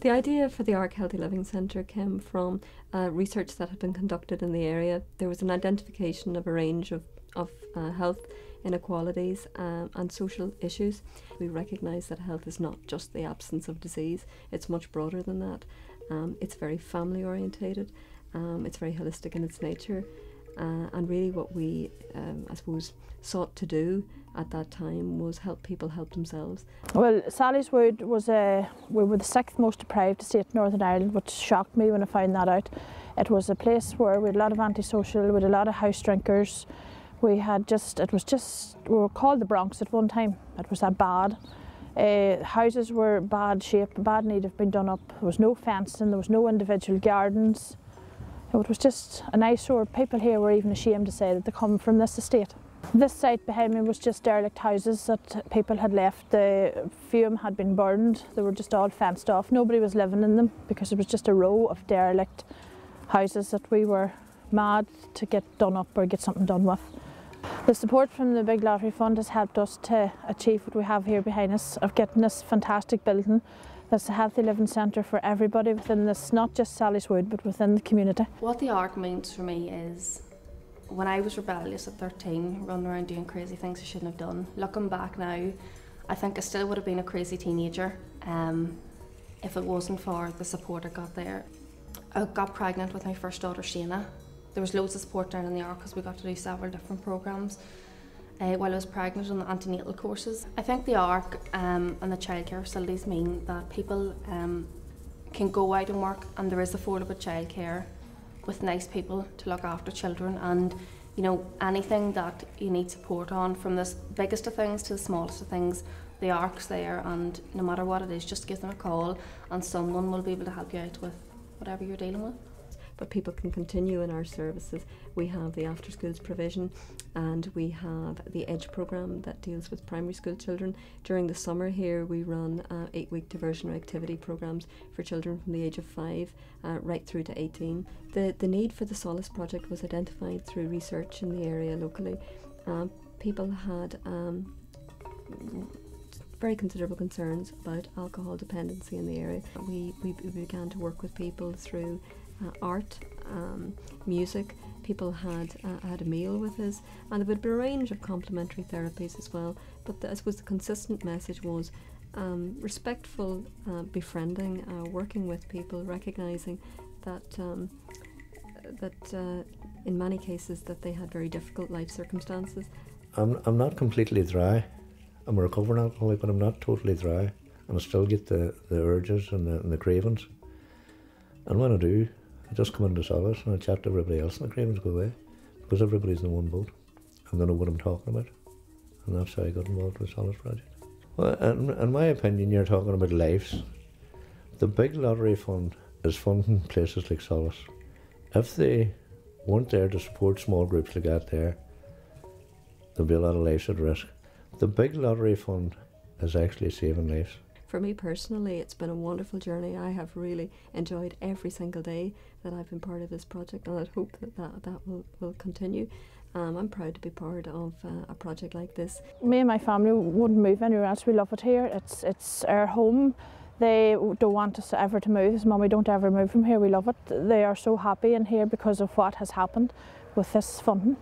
The idea for the ARC Healthy Living Centre came from uh, research that had been conducted in the area. There was an identification of a range of, of uh, health inequalities um, and social issues. We recognise that health is not just the absence of disease, it's much broader than that. Um, it's very family orientated, um, it's very holistic in its nature. Uh, and really, what we, um, I suppose, sought to do at that time was help people help themselves. Well, Sallyswood was a, we were the sixth most deprived state in Northern Ireland, which shocked me when I found that out. It was a place where we had a lot of antisocial, we had a lot of house drinkers. We had just, it was just, we were called the Bronx at one time. It was that bad. Uh, houses were bad shape, bad need of being done up. There was no fencing, there was no individual gardens. It was just an eyesore. People here were even ashamed to say that they come from this estate. This site behind me was just derelict houses that people had left. The few had been burned. They were just all fenced off. Nobody was living in them because it was just a row of derelict houses that we were mad to get done up or get something done with. The support from the Big Lottery Fund has helped us to achieve what we have here behind us of getting this fantastic building that's a healthy living centre for everybody within this, not just Sallyswood, but within the community. What the ARC means for me is when I was rebellious at 13, running around doing crazy things I shouldn't have done, looking back now, I think I still would have been a crazy teenager um, if it wasn't for the support I got there. I got pregnant with my first daughter, Shana. There was loads of support down in the ARC because we got to do several different programmes uh, while I was pregnant on the antenatal courses. I think the ARC um, and the childcare facilities mean that people um, can go out and work and there is affordable childcare with nice people to look after children and you know anything that you need support on from the biggest of things to the smallest of things the ARC's there and no matter what it is just give them a call and someone will be able to help you out with whatever you're dealing with but people can continue in our services. We have the after schools provision and we have the EDGE programme that deals with primary school children. During the summer here we run uh, eight week diversionary activity programmes for children from the age of five uh, right through to 18. The, the need for the Solace project was identified through research in the area locally. Um, people had um, very considerable concerns about alcohol dependency in the area. We, we began to work with people through uh, art, um, music. People had uh, had a meal with us, and there would be a range of complementary therapies as well. But the, I suppose the consistent message was um, respectful uh, befriending, uh, working with people, recognizing that um, that uh, in many cases that they had very difficult life circumstances. I'm I'm not completely dry. I'm a recovering alcoholic, but I'm not totally dry, and I still get the, the urges and the, and the cravings. And when I do, I just come into solace and I chat to everybody else and the cravings go away because everybody's in one boat and they know what I'm talking about. And that's how I got involved with Solace Project. Well, in, in my opinion, you're talking about lives. The big lottery fund is funding places like Solace. If they weren't there to support small groups like that there, there'd be a lot of lives at risk. The big lottery fund is actually saving lives for me personally, it's been a wonderful journey. I have really enjoyed every single day that I've been part of this project, and I hope that that, that will, will continue. Um, I'm proud to be part of uh, a project like this. Me and my family wouldn't move anywhere else. We love it here. It's it's our home. They don't want us ever to move. Mum, we don't ever move from here. We love it. They are so happy in here because of what has happened with this funding.